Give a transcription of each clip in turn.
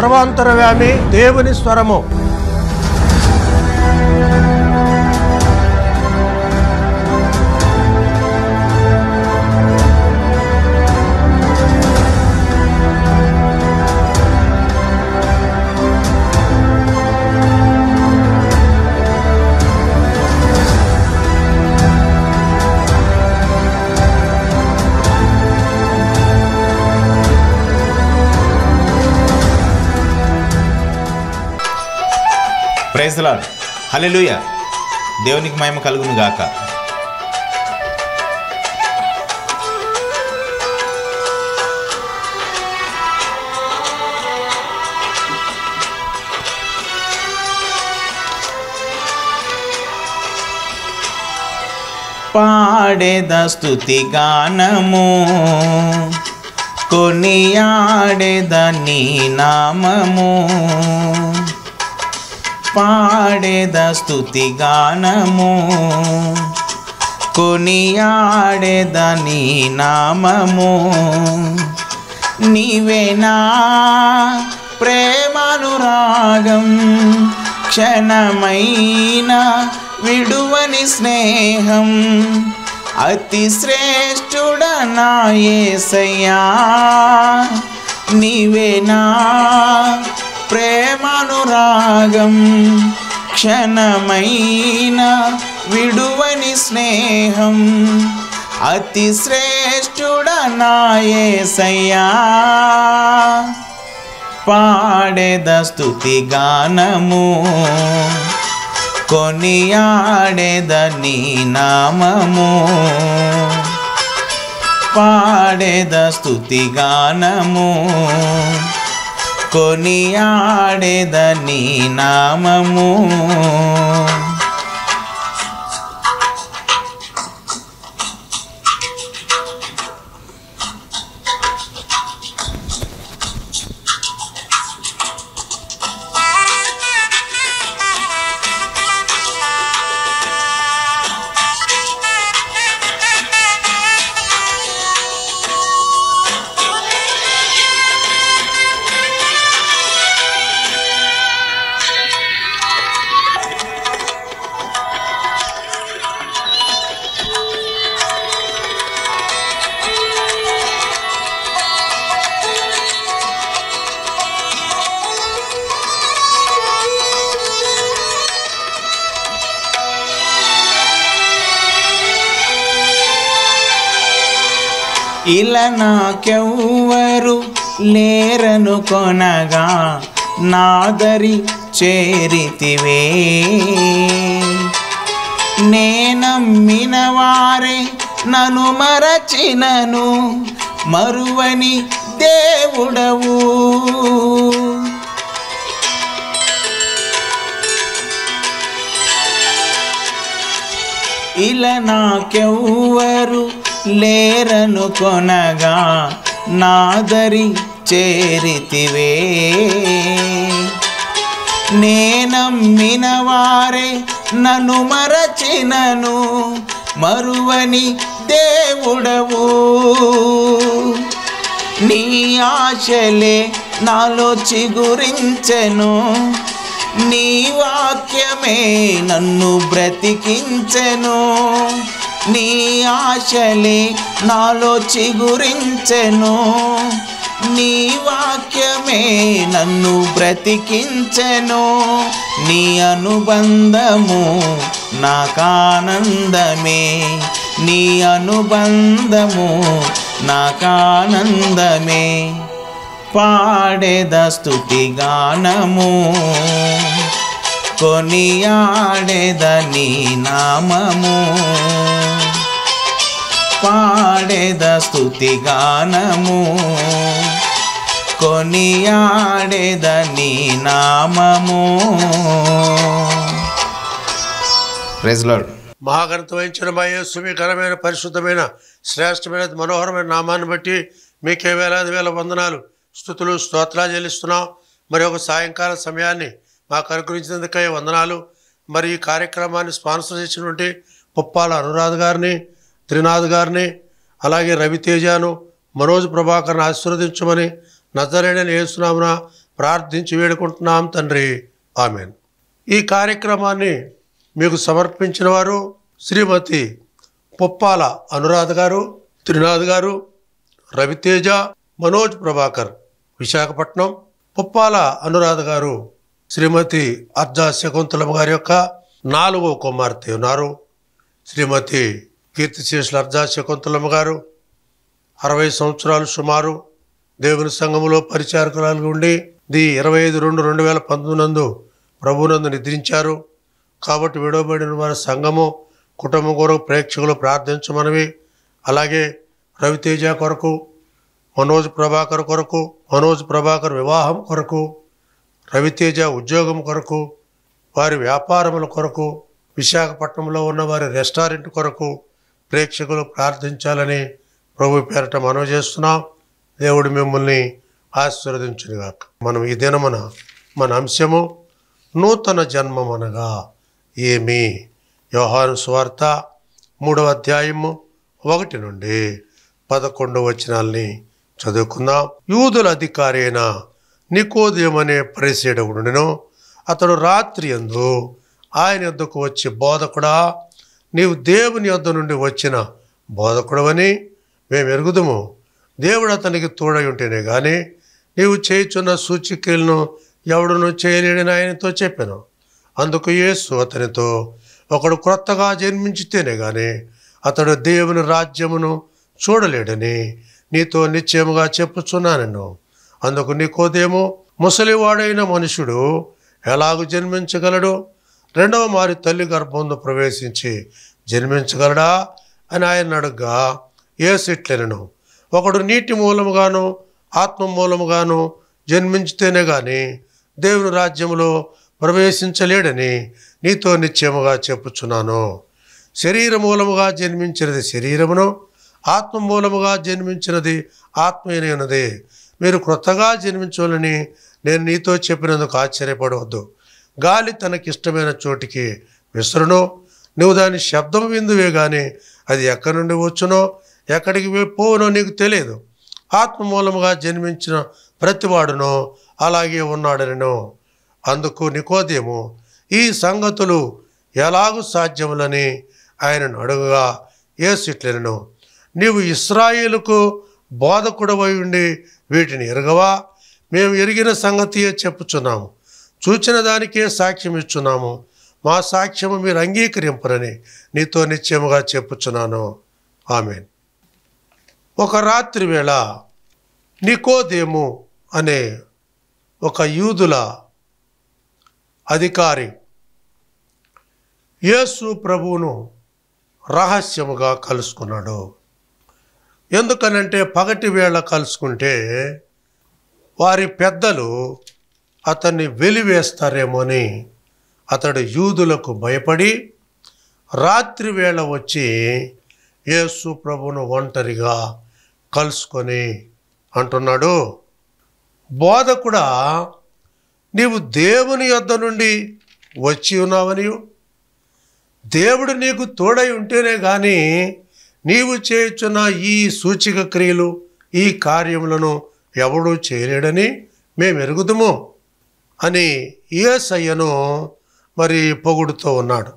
సర్వాంతరవ్యామి దేవుని స్వరము. Praise lord hallelujah. దేవునికి మహిమ కలుగును గాక. పాడేద స్థుతి గానము కొనియాడేద నీ నామము. పాడేద స్థుతి గానము. కొనియాడేద నీ నామము. నీవేనా ప్రేమానురాగం క్షణమైన విడువని స్నేహం. అతి శ్రేష్ఠుడనా యేసయ్యా నీవేనా ప్రేమానురాగం క్షణమైన విడువని స్నేహం. అతి శ్రేష్ఠుడనా యేసయ్యా పాడేద స్తుతి గానము. కొనియాడేద నీ నామము. పాడేద స్థుతి గానము. కొనియాడేదని నామము. ఇలా నాకెవ్వరు లేరను కొనగా నాదరి చేరితివే. నేనమ్మిన వారే నను మరచినను మరువని దేవుడవు. ఇలా నాకెవ్వరు లేరను కొనగా నాదరి చేరితివే. నేనమ్మిన వారే నన్ను మరచినను మరువని దేవుడవు. నీ ఆశలే నాలో చిగురించెను నీ వాక్యమే నన్ను బ్రతికించెను. నీ ఆశలే నాలో చిగురించెను. నీ వాక్యమే నన్ను బ్రతికించెను. నీ అనుబంధము నాకానందమే. నీ అనుబంధము నాకానందమే. పాడేద స్థుతిగానము గానము కొనియాడేద నీ నామము. పాడేద స్తుతి గానము. కొనియాడేద నీ నామము. Praise lord. మహాగణత వహించిన మా యేసు మీ ఘనమైన పరిశుద్ధమైన శ్రేష్టమైన మనోహరమైన నామాన్ని బట్టి మీకే వేలాది వేల వందనాలు. స్థుతులు స్తోత్రాలు చెల్లిస్తున్నాం. మరి ఒక సాయంకాల సమయాన్ని మాకు అనుగ్రహించినందుకై వందనాలు. మరి ఈ కార్యక్రమాన్ని స్పాన్సర్ చేసినటువంటి పుప్పాల అనురాధ్ గారిని త్రినాథ్ గారిని అలాగే రవితేజను మనోజ్ ప్రభాకర్ని ఆశీర్వదించమని నజరేడని వేస్తున్నామున ప్రార్థించి వేడుకుంటున్నాం తండ్రి. ఆమెన్. ఈ కార్యక్రమాన్ని మీకు సమర్పించిన వారు శ్రీమతి పుప్పాల అనురాధ గారు త్రినాథ్ గారు రవితేజ మనోజ్ ప్రభాకర్ విశాఖపట్నం పుప్పాల అనురాధ గారు శ్రీమతి అర్జా శకుంతలమ్మ గారి యొక్క నాలుగో కుమార్తె ఉన్నారు. శ్రీమతి కీర్తిశేషుల అర్జా శకుంతలమ్మ గారు అరవై సంవత్సరాలు సుమారు దేవుని సంఘములో పరిచారకురాలుగా ఉండి ది ఇరవై ఐదు రెండు రెండు వేల పంతొమ్మిది నందు ప్రభునందు నిద్రించారు. కాబట్టి విడవబడిన వారి సంఘము కుటుంబం కొరకు ప్రేక్షకులు ప్రార్థించమనివి. అలాగే రవితేజ కొరకు మనోజ్ ప్రభాకర్ కొరకు మనోజ్ ప్రభాకర్ వివాహం కొరకు రవితేజ ఉద్యోగం కొరకు వారి వ్యాపారముల కొరకు విశాఖపట్నంలో ఉన్న వారి రెస్టారెంట్ కొరకు ప్రేక్షకులు ప్రార్థించాలని ప్రభు పేరట మనవి చేస్తున్నాం. దేవుడు మిమ్మల్ని ఆశీర్వదించునుగాక. మనం ఈ దినమున మన అంశము నూతన జన్మమనగా ఏమి. వ్యవహార స్వార్త మూడవ అధ్యాయము ఒకటి నుండి పదకొండు వచనాల్ని చదువుకుందాం. యూదుల అధికారి అయిన నికోదేమనే పరిశీడకుడును అతడు రాత్రి అందు ఆయన యొద్దకు వచ్చి బోధకుడా నీవు దేవుని యొద్ద నుండి వచ్చిన బోధకుడవని మేము ఎరుగుదుము. దేవుడు అతనికి తోడై ఉంటేనే కానీ నీవు చేయుచున్న సూచికలను ఎవడును చేయలేడని ఆయనతో చెప్పాను. అందుకు యేసు అతనితో ఒకడు క్రొత్తగా జన్మించితేనే కానీ అతడు దేవుని రాజ్యమును చూడలేడని నీతో నిశ్చయముగా చెప్పుచున్నాను అందుకు నికోదేమో ముసలివాడైన మనుషుడు ఎలాగూ జన్మించగలడు? రెండవ మారి తల్లి గర్భంలో ప్రవేశించి జన్మించగలడా? అని ఆయన అడుగ్గా ఏసిట్లెనను. ఒకడు నీటి మూలముగాను ఆత్మ మూలముగాను జన్మించితేనే గాని దేవుని రాజ్యంలో ప్రవేశించలేడని నీతో నిశ్చయముగా చెప్పుచున్నాను. శరీర మూలముగా జన్మించినది శరీరమును ఆత్మ మూలముగా జన్మించినది ఆత్మీయునది మీరు క్రొత్తగా జన్మించాలని నేను నీతో చెప్పినందుకు ఆశ్చర్యపడవద్దు. గాలి తనకిష్టమైన చోటికి విసురును నువ్వు దాని శబ్దం విందువే కానీ అది ఎక్కడి నుండి వచ్చునో ఎక్కడికి పోవునో నీకు తెలియదు. ఆత్మ మూలముగా జన్మించిన ప్రతివాడునో అలాగే ఉన్నాడనో అందుకు నికోదేము ఈ సంగతులు ఎలాగూ సాధ్యములని ఆయనను అడుగుగా ఏసిట్లను నీవు ఇస్రాయేలుకు బోధకుడవై ఉండి వీటిని ఎరగవా? మేము ఎరిగిన సంగతియే చెప్పుచున్నాము. చూచిన దానికే సాక్ష్యం ఇచ్చున్నాము. మా సాక్ష్యము మీరు అంగీకరింపరని నీతో నిశ్చయముగా చెప్పుచున్నాను. ఆమె ఒక రాత్రి వేళ నికోదేము అనే ఒక యూదుల అధికారి యేసు ప్రభువును రహస్యముగా కలుసుకున్నాడు. ఎందుకనంటే పగటి వేళ కలుసుకుంటే వారి పెద్దలు అతన్ని వెలివేస్తారేమోని అతడు యూదులకు భయపడి రాత్రి వేళ వచ్చి యేసు ప్రభును ఒంటరిగా కలుసుకొని అంటున్నాడు బోధ కూడా నీవు దేవుని యొద్ద నుండి వచ్చి ఉన్నావని దేవుడు నీకు తోడై ఉంటేనే కానీ నీవు చేయుచున్న ఈ సూచిక క్రియలు ఈ కార్యములను ఎవడూ చేయలేడని మేము ఎరుగుదుము అని ఏసయ్యను మరి పొగుడుతూ ఉన్నాడు.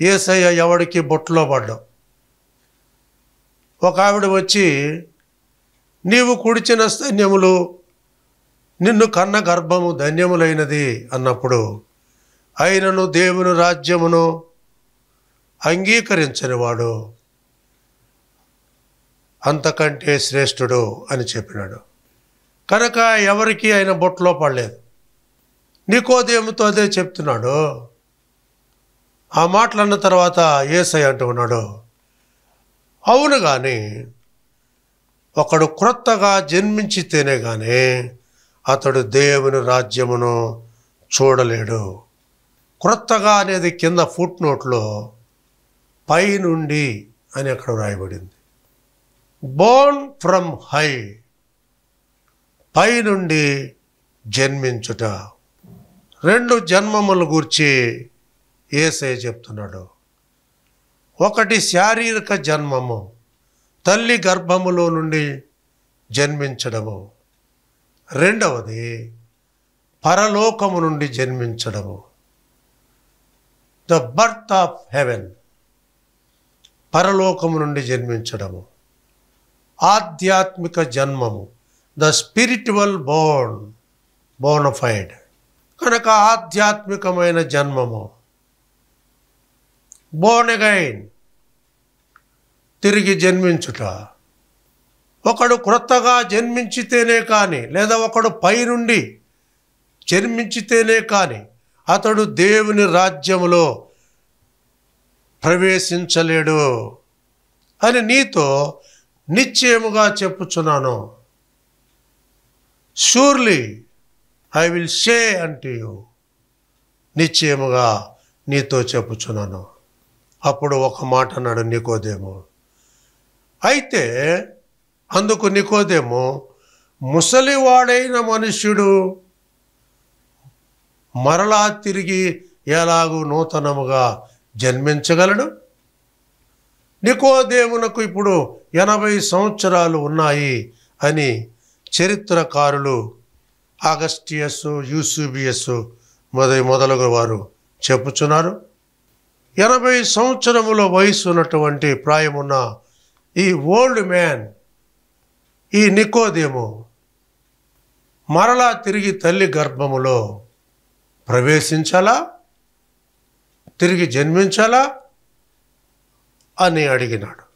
ఏసయ్య ఎవడికి బొట్టులో పడ్డావు ఒక ఆవిడ వచ్చి నీవు కుడిచిన సైన్యములు నిన్ను కన్న గర్భము ధన్యములైనది అన్నప్పుడు అయినను దేవుని రాజ్యమును అంగీకరించని వాడు అంతకంటే శ్రేష్ఠుడు అని చెప్పినాడు. కనుక ఎవరికి ఆయన బొట్లో పడలేదు. నీకోదేముతో అదే చెప్తున్నాడు. ఆ మాటలు అన్న తర్వాత ఏసై అంటూ ఉన్నాడు. అవును కానీ ఒకడు క్రొత్తగా జన్మించితేనే కానీ అతడు దేవుని రాజ్యమును చూడలేడు. క్రొత్తగా అనేది కింద ఫుట్ నోట్లో పైనుండి అని అక్కడ వ్రాయబడింది. బోర్న్ ఫ్రమ్ హై పైనుండి జన్మించుట. రెండు జన్మములు గూర్చి ఏసే చెప్తున్నాడు. ఒకటి శారీరక జన్మము తల్లి గర్భములో నుండి జన్మించడము. రెండవది పరలోకము నుండి జన్మించడము. ద బర్త్ ఆఫ్ హెవెన్ పరలోకము నుండి జన్మించడము. ఆధ్యాత్మిక జన్మము. The spiritual born bona fide. కనుక ఆధ్యాత్మికమైన జన్మము. బోనగైన్ తిరిగి జన్మించుట. ఒకడు క్రొత్తగా జన్మించితేనే కానీ లేదా ఒకడు పైనుండి జన్మించితేనే కానీ అతడు దేవుని రాజ్యములో ప్రవేశించలేడు అని నీతో నిశ్చయముగా చెప్పుచున్నాను. షూర్లీ ఐ విల్ షే అంటే నిశ్చయముగా నీతో చెప్పుచున్నాను. అప్పుడు ఒక మాట అన్నాడు నికోదేమో. అయితే అందుకు నికోదేమో ముసలివాడైన మనుష్యుడు మరలా తిరిగి ఎలాగూ నూతనముగా జన్మించగలడు? నికోదేమునకు ఇప్పుడు ఎనభై సంవత్సరాలు ఉన్నాయి అని చరిత్రకారులు ఆగస్టియస్ యూసుబియస్ మొదటి మొదలగు వారు చెప్పుచున్నారు. ఎనభై సంవత్సరముల వయసు ఉన్నటువంటి ప్రాయమున్న ఈ ఓల్డ్ మ్యాన్ ఈ నికోదేము మరలా తిరిగి తల్లి గర్భములో ప్రవేశించాలా? తిరిగి జన్మించాలా? అని అడిగినాడు.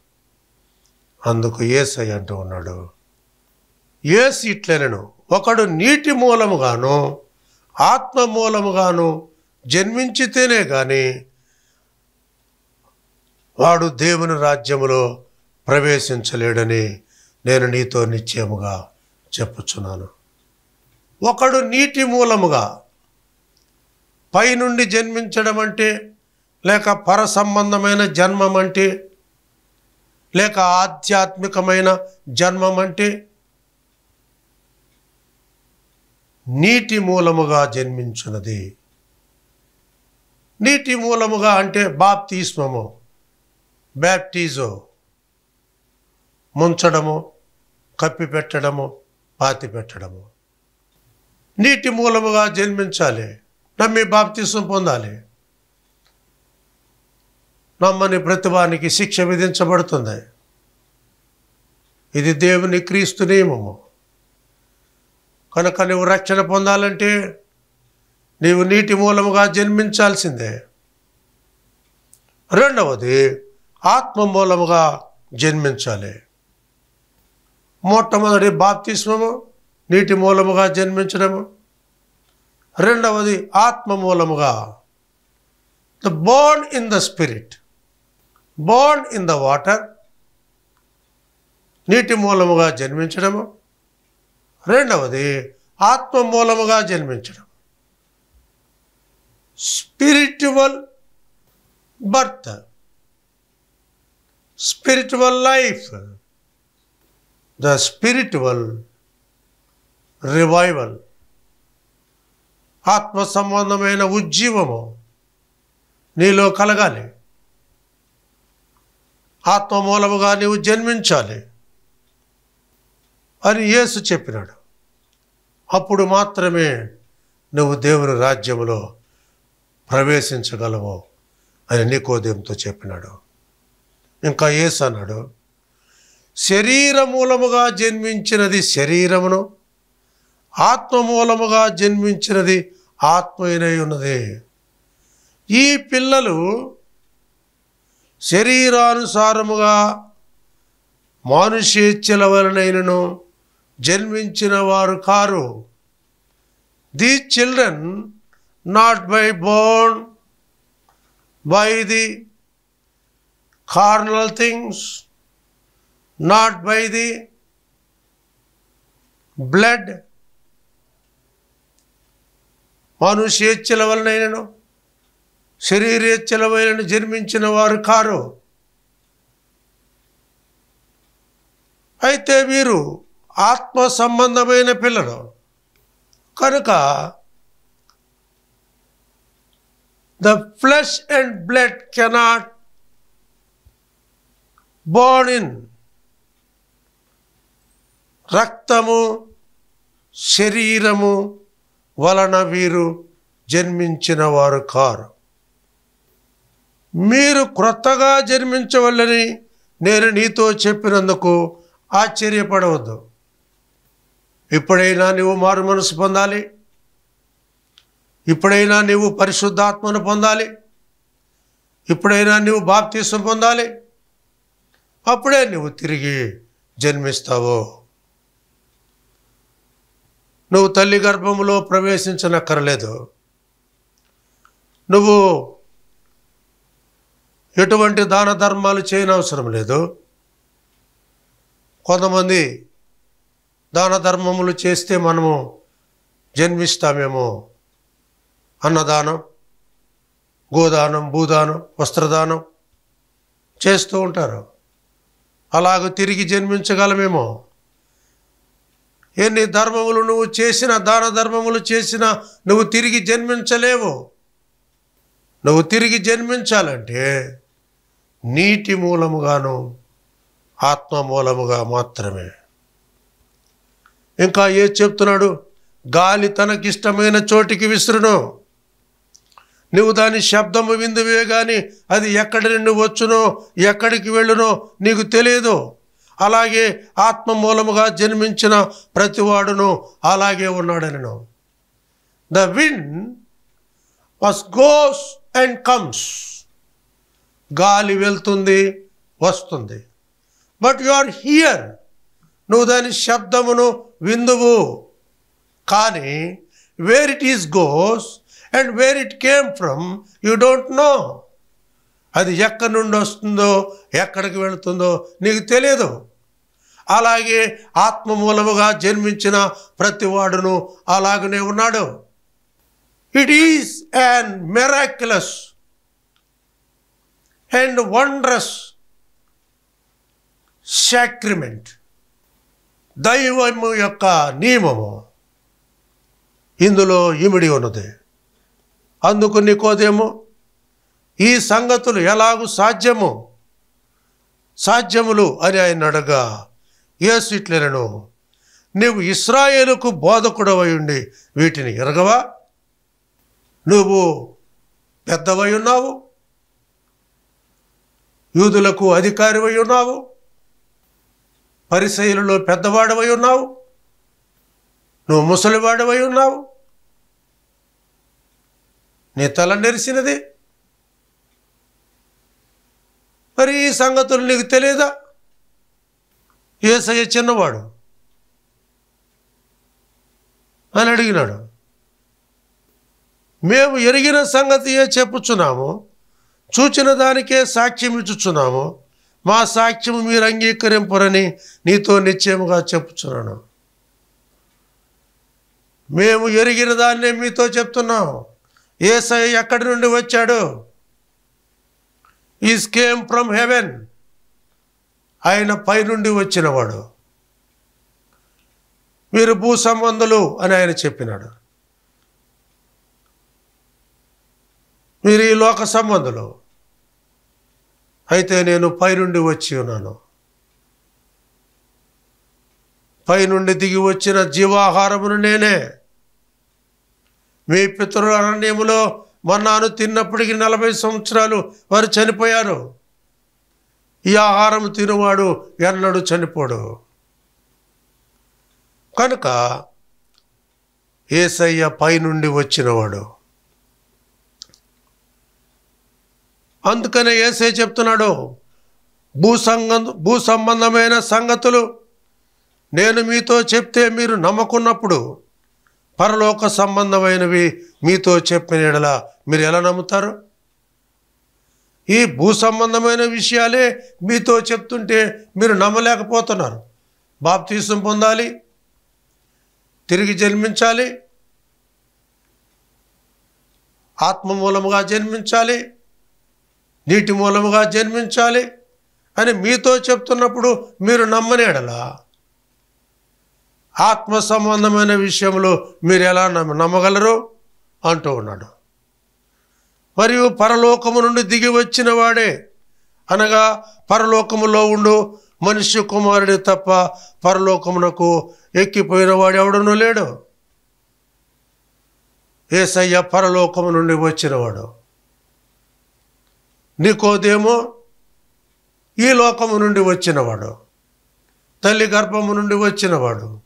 అందుకు ఏసై అంటూ ఉన్నాడు ఏసి ఇట్లనను ఒకడు నీటి మూలముగాను ఆత్మ మూలముగాను జన్మించితేనే కానీ వాడు దేవుని రాజ్యములో ప్రవేశించలేడని నేను నీతో నిశ్చయముగా చెప్పుచున్నాను. ఒకడు నీటి మూలముగా పైనుండి జన్మించడం అంటే లేక పర సంబంధమైన జన్మం అంటే లేక ఆధ్యాత్మికమైన జన్మం అంటే నీటి మూలముగా జన్మించున్నది నీటి మూలముగా అంటే బాప్తిస్మము బ్యాప్టిజో ముంచడము కప్పి పెట్టడము పాతి పెట్టడము నీటి మూలముగా జన్మించాలి. నమ్మి బాప్తిసం పొందాలి. నమ్మని ప్రతిభానికి శిక్ష విధించబడుతుంది. ఇది దేవుని క్రీస్తు నియమము. కనుక నువ్వు రక్షణ పొందాలంటే నీవు నీటి మూలముగా జన్మించాల్సిందే. రెండవది ఆత్మ మూలముగా జన్మించాలి. మొట్టమొదటి బాప్తిస్మము నీటి మూలముగా జన్మించడము. రెండవది ఆత్మ మూలముగా the born in the spirit. Born in the water నీటి మూలముగా జన్మించడము. రెండవది ఆత్మ మూలముగా జన్మించడం. Spiritual birth spiritual life the spiritual revival ఆత్మ సంబంధమైన ఉజ్జీవము నీలో కలగాలి. ఆత్మ మూలముగా నీవు జన్మించాలి అని యేసు చెప్పినాడు. అప్పుడు మాత్రమే నువ్వు దేవుని రాజ్యములో ప్రవేశించగలవు అని నికోదేంతో చెప్పినాడు. ఇంకా యేసు అన్నాడు శరీర మూలముగా జన్మించినది శరీరమును ఆత్మ మూలముగా జన్మించినది ఆత్మైనై ఉన్నది. ఈ పిల్లలు శరీరానుసారముగా మానుషేచ్ఛల వలనైనను జన్మించిన వారు car. The children not by born by the carnal things not by the blood మనుషేచ్ఛల వలనైనను శరీరేచ్ఛలమైన జన్మించిన వారు కారు. అయితే వీరు ఆత్మ సంబంధమైన పిల్లలు. కనుక the flesh and blood cannot born in రక్తము శరీరము వలన వీరు జన్మించిన వారు కారు. మీరు క్రొత్తగా జన్మించవల్లని నేను నీతో చెప్పినందుకు ఆశ్చర్యపడవద్దు. ఇప్పుడైనా నీవు మారు మనసు పొందాలి. ఇప్పుడైనా నీవు పరిశుద్ధాత్మను పొందాలి. ఇప్పుడైనా నీవు బాప్తీసం పొందాలి. అప్పుడే నువ్వు తిరిగి జన్మిస్తావు. నువ్వు తల్లి గర్భములో ప్రవేశించనక్కర్లేదు. నువ్వు ఎటువంటి దాన ధర్మాలు చేయనవసరం లేదు. కొంతమంది దాన ధర్మములు చేస్తే మనము జన్మిస్తామేమో అన్నదానం గోదానం భూదానం వస్త్రదానం చేస్తూ ఉంటారు. అలాగ తిరిగి జన్మించగలమేమో. ఎన్ని ధర్మములు నువ్వు చేసిన దాన ధర్మములు చేసినా నువ్వు తిరిగి జన్మించలేవు. నువ్వు తిరిగి జన్మించాలంటే నీటి మూలముగాను ఆత్మ మూలముగా మాత్రమే. ఇంకా ఏ చెప్తున్నాడు? గాలి తనకిష్టమైన చోటికి విసురును. నువ్వు దాని శబ్దము విందువే కానీ అది ఎక్కడి నుండి వచ్చునో ఎక్కడికి వెళ్ళునో నీకు తెలియదు. అలాగే ఆత్మ మూలముగా జన్మించిన ప్రతివాడును అలాగే ఉన్నాడనను. The wind was goes and comes. గాలి వెళ్తుంది వస్తుంది. బట్ యు ఆర్ హియర్ నువ్వు దాని శబ్దమును విందువు. కానీ where it is goes and where it came from you don't know అది ఎక్కడి నుండి వస్తుందో ఎక్కడికి వెళుతుందో నీకు తెలియదు అలాగే ఆత్మ మూలముగా జన్మించిన ప్రతివాడును అలాగనే ఉన్నాడు. It is and miraculous and wondrous sacrament. దైవము యొక్క నియమము. ఇందులో ఇమిడి ఉన్నది. అందుకు నీకోదేమో? ఈ సంగతులు ఎలాగూ సాధ్యము? సాధ్యములు అని ఆయన అడగా యేసు ఇట్లనను నీవు ఇస్రాయేలుకు బోధకుడవై ఉండి వీటిని ఎరగవా? నువ్వు పెద్దవై ఉన్నావు యూదులకు అధికారివై ఉన్నావు. పరిశైలులో పెద్దవాడవై ఉన్నావు. నువ్వు ముసలివాడవై ఉన్నావు. నీ తల నెరిసినది. మరి ఈ సంగతులు నీకు తెలియదా ఏసయ్య చిన్నవాడు. అని అడిగినాడు. మేము ఎరిగిన సంగతియే చెప్పుచున్నాము? చూచిన దానికే సాక్ష్యం ఇచ్చుచున్నాము. మా సాక్ష్యం మీరు అంగీకరింపరని నీతో నిశ్చయముగా చెప్పుచున్నాను. మేము ఎరిగిన దాన్నే మీతో చెప్తున్నాం ఏసై ఎక్కడి నుండి వచ్చాడు? ఈ కేమ్ ఫ్రమ్ హెవెన్ ఆయన పైనుండి వచ్చినవాడు. మీరు భూ సంబంధులు అని ఆయన చెప్పినాడు. మీరు ఈ లోక సంబంధులు. అయితే నేను పైనుండి వచ్చి ఉన్నాను. పైనుండి దిగి వచ్చిన జీవాహారమును నేనే. మీ పితరుల అరణ్యములో మన్నాను తిన్నప్పటికీ నలభై సంవత్సరాలు వారు చనిపోయారు. ఈ ఆహారం తినేవాడు ఎన్నడూ చనిపోడు. కనుక ఏసయ్య పైనుండి వచ్చినవాడు. అందుకనే ఏసై చెప్తున్నాడు భూ సంగం భూ సంబంధమైన సంగతులు నేను మీతో చెప్తే మీరు నమ్మకున్నప్పుడు పరలోక సంబంధమైనవి మీతో చెప్పిన యెడల మీరు ఎలా నమ్ముతారు? ఈ భూ సంబంధమైన విషయాలే మీతో చెప్తుంటే మీరు నమ్మలేకపోతున్నారు. బాప్తీసం పొందాలి తిరిగి జన్మించాలి ఆత్మ మూలముగా జన్మించాలి నీటి మూలముగా జన్మించాలి అని మీతో చెప్తున్నప్పుడు మీరు నమ్మనేడలా ఆత్మ సంబంధమైన విషయంలో మీరు ఎలా నమ్మ నమ్మగలరు? అంటూ ఉన్నాడు. మరియు పరలోకము నుండి దిగి వచ్చిన వాడే. అనగా పరలోకములో ఉండు మనిషి కుమారుడి తప్ప పరలోకమునకు ఎక్కిపోయిన వాడు ఎవడనూ లేడు. ఏసయ్య పరలోకము నుండి వచ్చినవాడు నీకోదేమో ఈ లోకము నుండి వచ్చినవాడు తల్లి గర్భము నుండి వచ్చినవాడు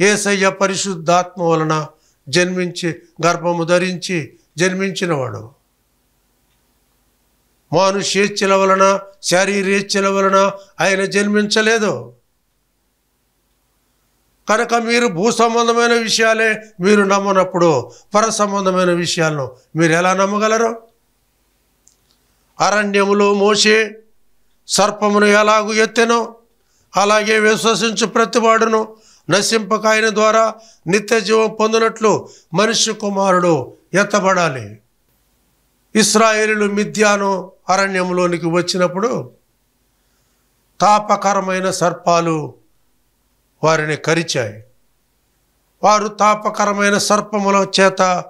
ఏసయ్య పరిశుద్ధాత్మ వలన జన్మించి గర్భము ధరించి జన్మించినవాడు. మానుషేచ్ఛల వలన శారీరేచ్ఛల వలన ఆయన జన్మించలేదు. కనుక మీరు భూ సంబంధమైన విషయాలే మీరు నమ్మనప్పుడు పర సంబంధమైన విషయాలను మీరు ఎలా నమ్మగలరు? అరణ్యములో మోసే సర్పమును ఎలాగూ ఎత్తెనో అలాగే విశ్వసించు ప్రతివాడును నశింపక ఆయన ద్వారా నిత్య జీవం పొందినట్లు మనిషి కుమారుడు ఎత్తబడాలి. ఇస్రాయేలు మిథ్యాను అరణ్యంలోనికి వచ్చినప్పుడు తాపకరమైన సర్పాలు వారిని కరిచాయి. వారు తాపకరమైన సర్పముల చేత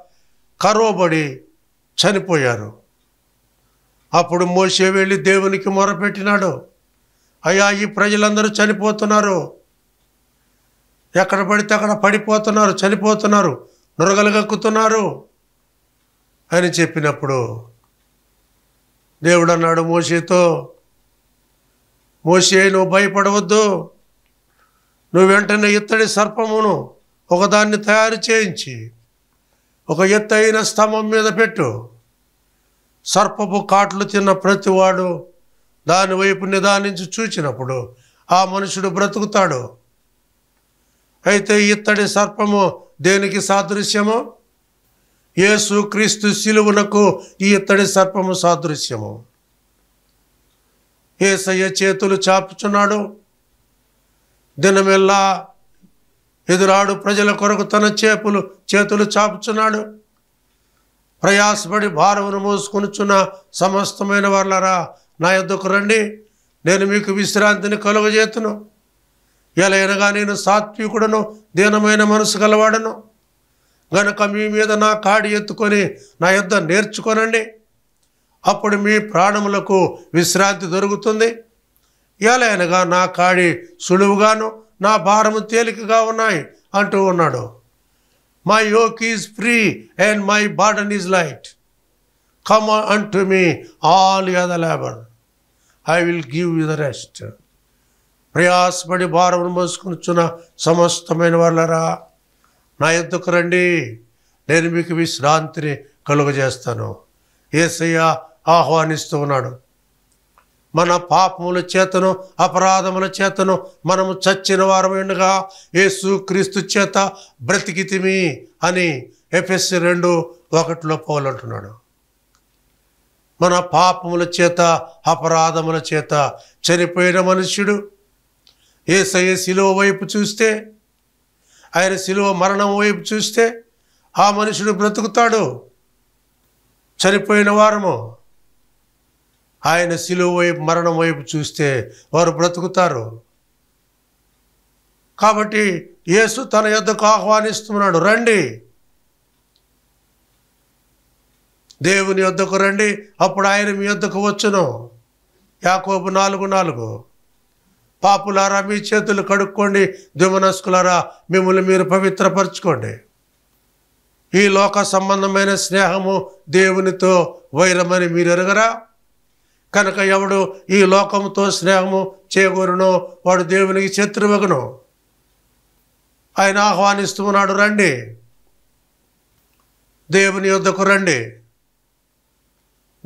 కరువబడి చనిపోయారు. అప్పుడు మోసే వెళ్ళి దేవునికి మొరపెట్టినాడు. అయ్యా ఈ ప్రజలందరూ చనిపోతున్నారు. ఎక్కడ పడితే అక్కడ పడిపోతున్నారు చనిపోతున్నారు నురగలుగక్కుతున్నారు అని చెప్పినప్పుడు దేవుడు అన్నాడు మోసేతో మోసే నువ్వు భయపడవద్దు. నువ్వు వెంటనే ఇత్తడి సర్పమును ఒకదాన్ని తయారు చేయించి ఒక ఎత్తైన స్తంభం మీద పెట్టు. సర్పపు కాట్లు తిన్న ప్రతివాడు దాని వైపు నిదానించి చూచినప్పుడు ఆ మనుషుడు బ్రతుకుతాడు. అయితే ఇత్తడి సర్పము దేనికి సాదృశ్యము? యేసు క్రీస్తు శిలువునకు ఈ ఇత్తడి సర్పము సాదృశ్యము. ఏసయ్య చేతులు చాపుచున్నాడు. దినమెల్లా ఎదురాడు ప్రజల కొరకు తన చేపులు చేతులు చాపుచున్నాడు. ప్రయాసపడి భారమును మోసుకొనుచున్న సమస్తమైన వాళ్ళరా నా యొద్దకు రండి. నేను మీకు విశ్రాంతిని కలుగజేతును. ఎలైనగా నేను సాత్వికుడను దీనమైన మనసు కలవాడను గనక మీ మీద నా కాడి ఎత్తుకొని నా యొద్ద నేర్చుకొనండి. అప్పుడు మీ ప్రాణములకు విశ్రాంతి దొరుకుతుంది. ఎలైనగా నా కాడి సులువుగాను నా భారము తేలికగా ఉన్నాయి అంటూ ఉన్నాడు. My yoke is free and my burden is light come unto me all the labour I will give you the rest ప్రయాసపడి భారమును మోసుకునిచున్న సమస్తమైన వాళ్ళరా నా ఎద్దుకు రండి. నేను మీకు విశ్రాంతిని కలుగజేస్తాను. ఏసయ్య ఆహ్వానిస్తూ ఉన్నాడు. మన పాపముల చేతను అపరాధముల చేతను మనము చచ్చిన వారమైనగా యేసు క్రీస్తు చేత బ్రతికితిమి అని ఎఫ్ఎస్సి రెండు ఒకటిలో పోవాలంటున్నాడు మన పాపముల చేత అపరాధముల చేత చనిపోయిన మనుష్యుడు ఏసయ్య శిలువ వైపు చూస్తే ఆయన శిలువ మరణం వైపు చూస్తే ఆ మనుషుడు బ్రతుకుతాడు. చనిపోయిన వారము ఆయన శిలువ వైపు మరణం వైపు చూస్తే వారు బ్రతుకుతారు. కాబట్టి యేసు తన యొద్దకు ఆహ్వానిస్తున్నాడు రండి. దేవుని యొద్దకు రండి అప్పుడు ఆయన మీ యొద్దకు వచ్చును. యాకోబు నాలుగు నాలుగు. పాపులారా మీ చేతులు కడుక్కోండి దుమనస్కులారా మిమ్మల్ని మీరు పవిత్రపరచుకోండి. ఈ లోక సంబంధమైన స్నేహము దేవునితో వైరమని మీరు ఎరగరా? కనుక ఎవడు ఈ లోకముతో స్నేహము చేకూరునో వాడు దేవునికి శత్రువగును. ఆయన ఆహ్వానిస్తున్నాడు రండి. దేవుని యొద్దకు రండి.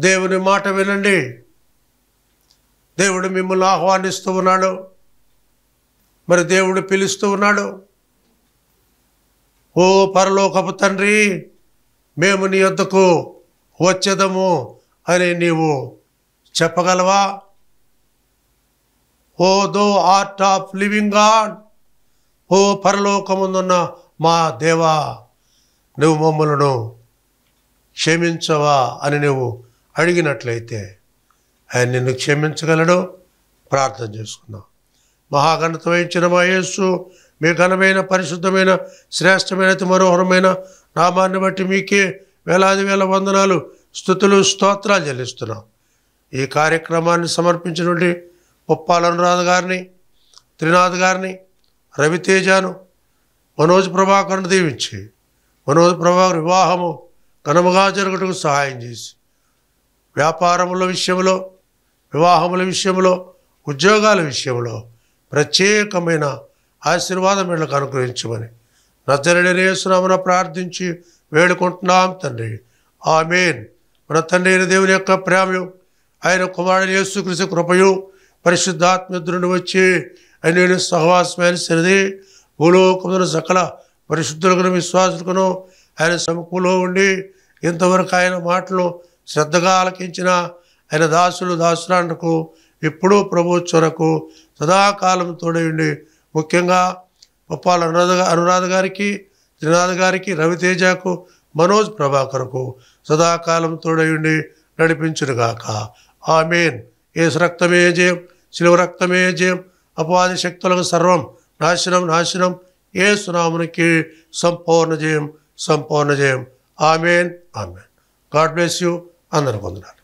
దేవుని మాట వినండి. దేవుడు మిమ్మల్ని ఆహ్వానిస్తూ ఉన్నాడు. మరి దేవుడు పిలుస్తూ ఉన్నాడు. ఓ పరలోకపు తండ్రి మేము నీ యొద్దకు వచ్చేదము అని నీవు చెప్పగలవా? O thou art of living God O పరలోకముందున్న మా దేవా నువ్వు మమ్మలను క్షమించవా అని నువ్వు అడిగినట్లయితే ఆయన నిన్ను క్షమించగలడు. ప్రార్థన చేసుకుందాం. మహాగణత వహించిన మా యేసు మీ ఘనమైన పరిశుద్ధమైన శ్రేష్టమైన మనోహరమైన నామాన్ని బట్టి మీకే వేలాది వేల వందనాలు స్థుతులు స్తోత్రాలు చెల్లిస్తున్నాం. ఈ కార్యక్రమాన్ని సమర్పించినటువంటి ఉప్పాలనురాధ గారిని త్రినాథ్ గారిని రవితేజను మనోజ్ ప్రభాకర్ను దీవించి మనోజ్ ప్రభాకర్ వివాహము ఘనముగా జరగటకు సహాయం చేసి వ్యాపారముల విషయంలో వివాహముల విషయంలో ఉద్యోగాల విషయంలో ప్రత్యేకమైన ఆశీర్వాదం వీళ్ళకు అనుగ్రహించమని నచ్చరడనేసునామన ప్రార్థించి వేడుకుంటున్నాం తండ్రి. ఆమెన్. మన తండ్రి అయిన దేవుని యొక్క ప్రేమయు ఆయన కుమారుడు యేసుకృష్ణ కృపయు పరిశుద్ధాత్మద్రుని వచ్చి ఆయన సహవాసమైన సరిది భూలోకమున సకల పరిశుద్ధులకు విశ్వాసులకును ఆయన సముఖంలో ఉండి ఇంతవరకు ఆయన మాటలు శ్రద్ధగా ఆలకించిన ఆయన దాసులు దాసురాండకు ఎప్పుడూ ప్రభు చొరకు సదాకాలం తోడేయండి ముఖ్యంగా గొప్పాల అనురాధ అనురాధ గారికి త్రినాథ్ గారికి రవితేజకు మనోజ్ ప్రభాకర్కు సదాకాలం తోడయుండి నడిపించునుగాక. ఆమెన్. ఏసు రక్తమే జయం శిలువ రక్తమే జయం. అపవాది శక్తులకు సర్వం నాశనం నాశనం. ఏ సునామునికి సంపూర్ణ జయం సంపూర్ణ జయం. Amen amen. God bless you. అందరు పొందినారు